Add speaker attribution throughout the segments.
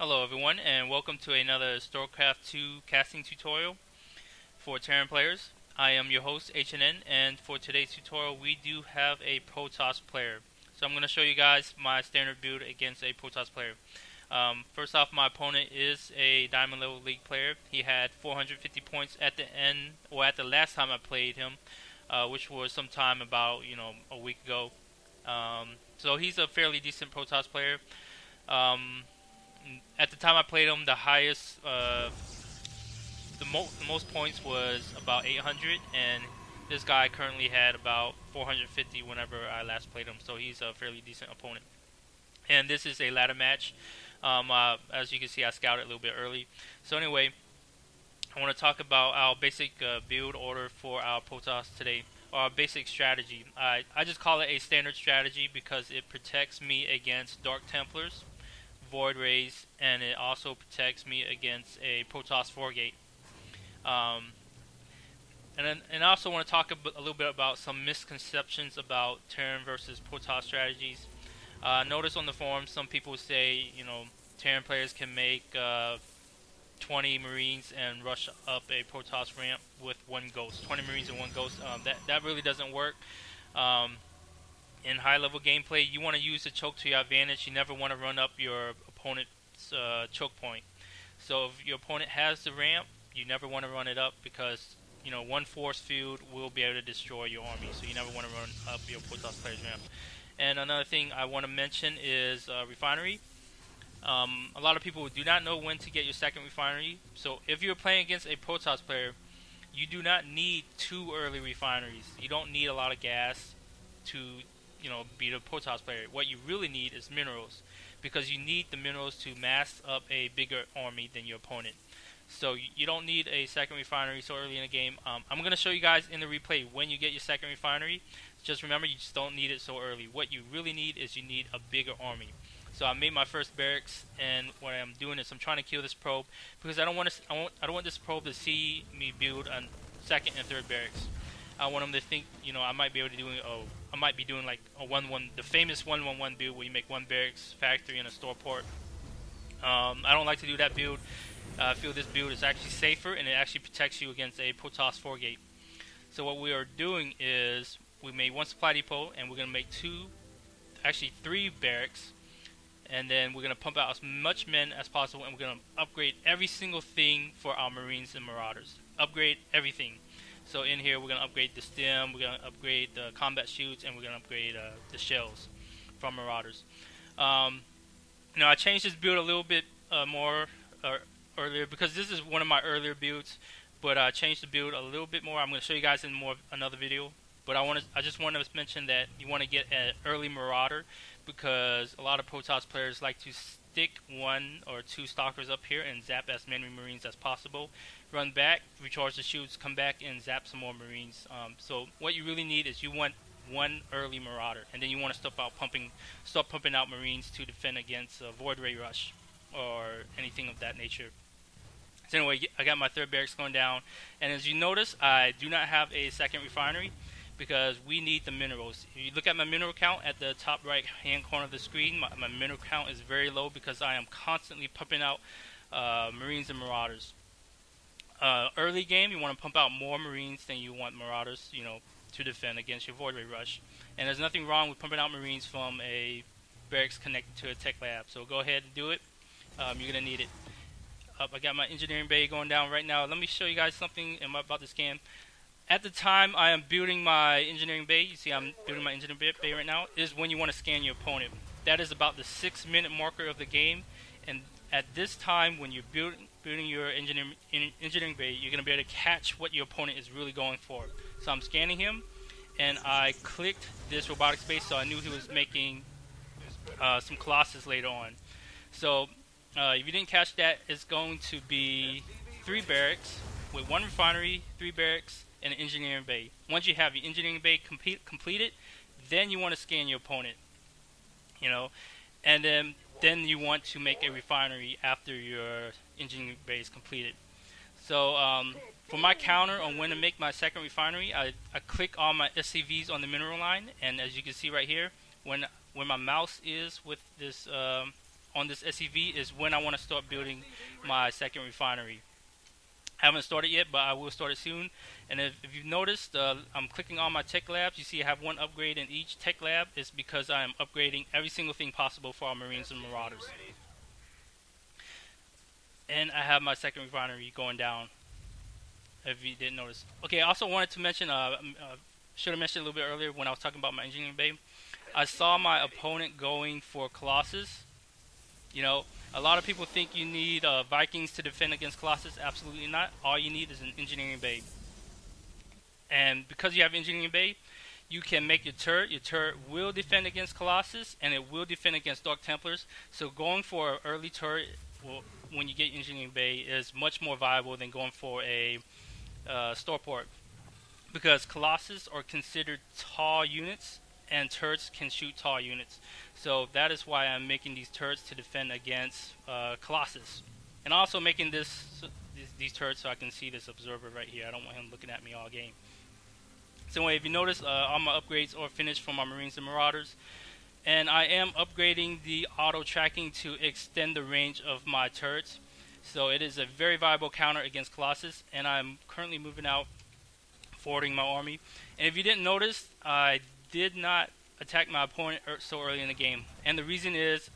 Speaker 1: Hello everyone and welcome to another StarCraft 2 casting tutorial for Terran players. I am your host HNN and for today's tutorial we do have a Protoss player. So I'm going to show you guys my standard build against a Protoss player. Um, first off my opponent is a Diamond level League player. He had 450 points at the end or at the last time I played him uh, which was sometime about you know a week ago. Um, so he's a fairly decent Protoss player. Um, at the time I played him, the highest, uh, the, mo- most points was about 800, and this guy currently had about 450 whenever I last played him. So he's a fairly decent opponent. And this is a ladder match. Um, uh, as you can see, I scouted a little bit early. So anyway, I want to talk about our basic uh, build order for our Protoss today. Our basic strategy. I, I just call it a standard strategy because it protects me against Dark Templars Void Rays, and it also protects me against a Protoss 4 gate. Um, and and I also want to talk a, a, little bit about some misconceptions about Terran versus Protoss strategies. Uh, notice on the forum, some people say, you know, Terran players can make uh, 20 Marines and rush up a Protoss ramp with one Ghost. 20 Marines and one Ghost. Um, that that really doesn't work. Um, in high level gameplay, you want to use the choke to your advantage. You never want to run up your opponent's uh, choke point. So if your opponent has the ramp, you never want to run it up because you know one force field will be able to destroy your army. So you never want to run up your Protoss player's ramp. And another thing I want to mention is uh, refinery. Um, a lot of people do not know when to get your second refinery. So if you're playing against a Protoss player, you do not need two early refineries. You don't need a lot of gas to you know, beat a Protoss player. What you really need is minerals, because you need the minerals to mass up a bigger army than your opponent. So you don't need a second refinery so early in the game. Um, I'm going to show you guys in the replay when you get your second refinery. Just remember, you just don't need it so early. What you really need is you need a bigger army. So I made my first barracks, and what I'm doing is I'm trying to kill this probe because I don't want to. I, I don't want this probe to see me build a second and third barracks. I want them to think, you know, I might be able to do a I might be doing like a one one, the famous one one one build where you make one barracks factory and a starport. Um, I don't like to do that build. Uh, I feel this build is actually safer and it actually protects you against a Protoss 4 gate. So what we are doing is we made one supply depot and we're going to make two, actually three barracks. And then we're going to pump out as much men as possible and we're going to upgrade every single thing for our Marines and Marauders. Upgrade everything. So in here, we're going to upgrade the stim, we're going to upgrade the combat chutes, and we're going to upgrade uh, the shells from Marauders. Um, now, I changed this build a little bit uh, more uh, earlier because this is one of my earlier builds, but I changed the build a little bit more. I'm going to show you guys in more another video. But I want to, I just want to mention that you want to get an early Marauder because a lot of Protoss players like to stick one or two stalkers up here and zap as many marines as possible. Run back, recharge the chutes, come back and zap some more marines. Um, so what you really need is you want one early marauder, and then you want to stop out pumping, stop pumping out marines to defend against a void ray rush or anything of that nature. So anyway, I got my third barracks going down, and as you notice, I do not have a second refinery because we need the minerals. If you look at my mineral count at the top right hand corner of the screen, my, my mineral count is very low because I am constantly pumping out uh, Marines and Marauders. Uh, early game, you want to pump out more Marines than you want Marauders, you know, to defend against your Void Ray Rush. And there's nothing wrong with pumping out Marines from a barracks connected to a tech lab. So go ahead and do it. Um, you're going to need it. I got my engineering bay going down right now. Let me show you guys something about the scan at the time I am building my engineering bay, you see I'm building my engineering bay right now, is when you want to scan your opponent. That is about the six minute marker of the game, and at this time when you're building building your engineering engineering bay, you're gonna be able to catch what your opponent is really going for. So I'm scanning him, and I clicked this robotics bay so I knew he was making uh, some Colossus later on. So uh, if you didn't catch that, it's going to be three barracks with one refinery, three barracks, and an engineering bay. Once you have your engineering bay complete, completed, then you want to scan your opponent. You know, and then then you want to make a refinery after your engineering bay is completed. So um, for my counter on when to make my second refinery, I, I click on my SCVs on the mineral line, and as you can see right here, when when my mouse is with this um, on this SCV is when I want to start building my second refinery. Haven't started yet, but I will start it soon. And if, if you've noticed, uh, I'm clicking on my tech labs. You see I have one upgrade in each tech lab. It's because I am upgrading every single thing possible for our Marines and Marauders. And I have my second refinery going down, if you didn't notice. Okay, I also wanted to mention, uh, uh, should have mentioned a little bit earlier when I was talking about my engineering bay. I saw my opponent going for Colossus. You know, a lot of people think you need uh, Vikings to defend against Colossus. Absolutely not. All you need is an engineering bay. And because you have engineering bay, you can make your turret. Your turret will defend against Colossus, and it will defend against Dark Templars. So going for an early turret will, when you get engineering bay is much more viable than going for a uh, starport. Because Colossus are considered tall units, and turrets can shoot tall units. So that is why I'm making these turrets to defend against uh, Colossus. And also making this these, these, turrets so I can see this observer right here. I don't want him looking at me all game. So anyway, if you notice, uh, all my upgrades are finished for my Marines and Marauders. And I am upgrading the auto tracking to extend the range of my turrets. So it is a very viable counter against Colossus. And I'm currently moving out, forwarding my army. And if you didn't notice, I did not attack my opponent er, so early in the game. And the reason is,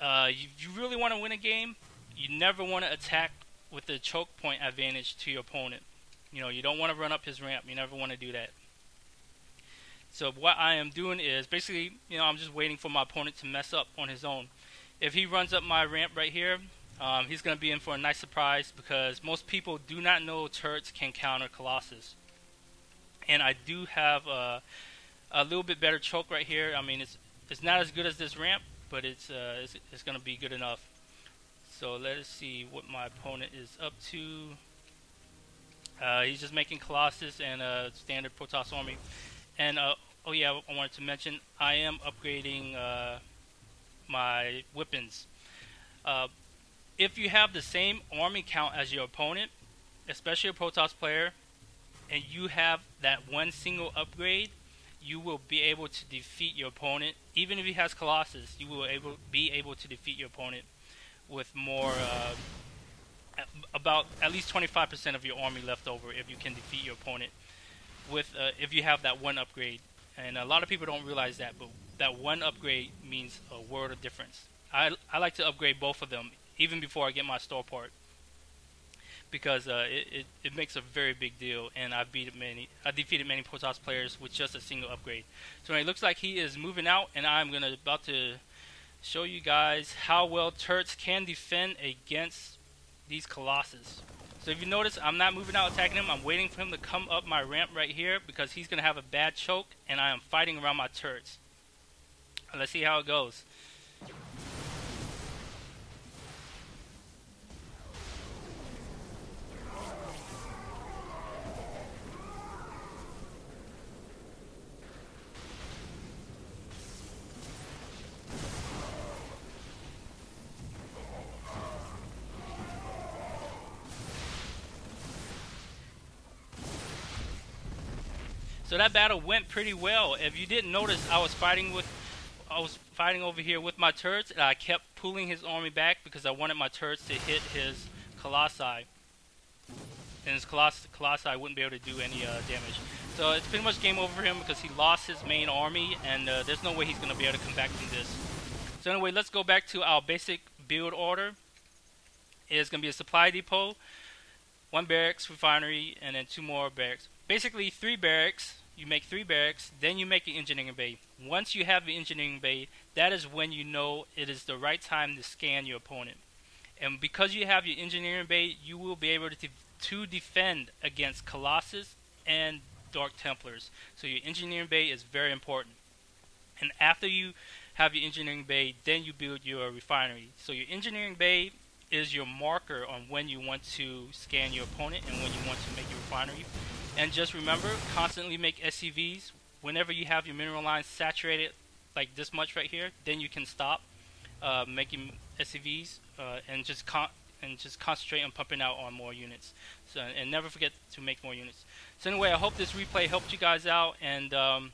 Speaker 1: uh, you, you really want to win a game, you never want to attack with the choke point advantage to your opponent. You know, you don't want to run up his ramp. You never want to do that. So what I am doing is basically, you know, I'm just waiting for my opponent to mess up on his own. If he runs up my ramp right here, um, he's going to be in for a nice surprise because most people do not know turrets can counter Colossus. And I do have uh, a little bit better choke right here. I mean, it's it's not as good as this ramp, but it's uh, it's, it's going to be good enough. So let us see what my opponent is up to. Uh, he's just making Colossus and a standard Protoss army. And uh, oh yeah, I wanted to mention I am upgrading uh, my weapons. Uh, if you have the same army count as your opponent, especially a Protoss player, and you have that one single upgrade, you will be able to defeat your opponent. Even if he has Colossus, you will able be able to defeat your opponent with more, uh, about at least 25% of your army left over if you can defeat your opponent with uh, if you have that one upgrade. And a lot of people don't realize that, but that one upgrade means a world of difference. I I like to upgrade both of them even before I get my starport because uh, it, it, it, makes a very big deal, and I've beat many, I defeated many Protoss players with just a single upgrade. So it looks like he is moving out, and I'm gonna about to show you guys how well turrets can defend against these Colossus. So if you notice, I'm not moving out attacking him. I'm waiting for him to come up my ramp right here because he's gonna have a bad choke, and I am fighting around my turrets. Let's see how it goes. So that battle went pretty well. If you didn't notice, I was fighting with, I was fighting over here with my turrets, and I kept pulling his army back because I wanted my turrets to hit his colossi. And his colossi, colossi wouldn't be able to do any uh, damage. So it's pretty much game over for him because he lost his main army, and uh, there's no way he's going to be able to come back from this. So anyway, let's go back to our basic build order. It's going to be a supply depot, one barracks refinery, and then two more barracks basically three barracks. You make three barracks, then you make an engineering bay. Once you have the engineering bay, that is when you know it is the right time to scan your opponent. And because you have your engineering bay, you will be able to, to defend against Colossus and Dark Templars. So your engineering bay is very important. And after you have your engineering bay, then you build your refinery. So your engineering bay is your marker on when you want to scan your opponent and when you want to make your refinery. And just remember, constantly make SCVs. Whenever you have your mineral lines saturated like this much right here, then you can stop uh, making SCVs uh, and just con and just concentrate on pumping out on more units. So and never forget to make more units. So anyway, I hope this replay helped you guys out, and um,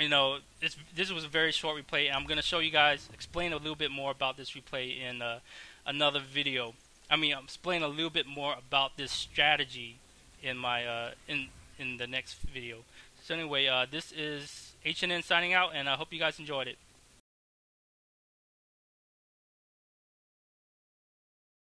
Speaker 1: you know, this this was a very short replay. I'm gonna show you guys, explain a little bit more about this replay in uh, another video. I mean, explain a little bit more about this strategy in my uh, in in the next video. So anyway, uh, this is HNN signing out, and I hope you guys enjoyed it.